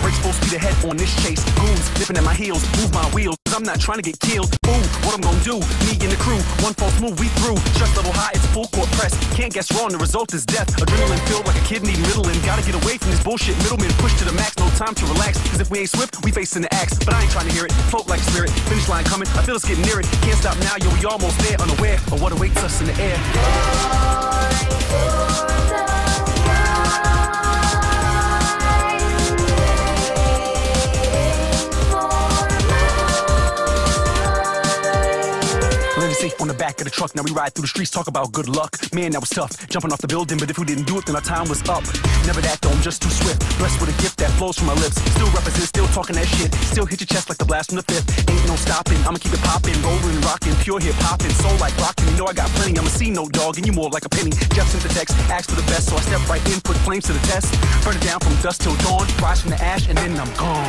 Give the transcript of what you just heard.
brakes full speed ahead on this chase. Goons nipping at my heels, move my wheels. I'm not trying to get killed. Ooh, what I'm gonna do? Me and the crew, one false move, we through. Stress level high, it's full court press. Can't guess wrong, the result is death. Adrenaline filled like a kid needing Ritalin. Gotta get away from this bullshit middleman. Push to the max, no time to relax. Cause if we ain't swift, we facing the axe. But I ain't trying to hear it. Float like spirit. Finish line coming, I feel it's getting near it. Can't stop now, yo, we almost there, unaware of what awaits us in the air. Safe on the back of the truck. Now we ride through the streets, talk about good luck. Man, that was tough. Jumping off the building, but if we didn't do it, then our time was up. Never that though, I'm just too swift. Blessed with a gift that flows from my lips. Still represent, still talking that shit. Still hit your chest like the blast from the fifth. Ain't no stopping. I'ma keep it popping, rolling, rocking, pure hip hopping, soul like rocking. You know I got plenty. I'm a C note dog, and you more like a penny. Jeff sent the text, asked for the best, so I step right in, put flames to the test. Burn it down from dusk till dawn, rise from the ash, and then I'm gone.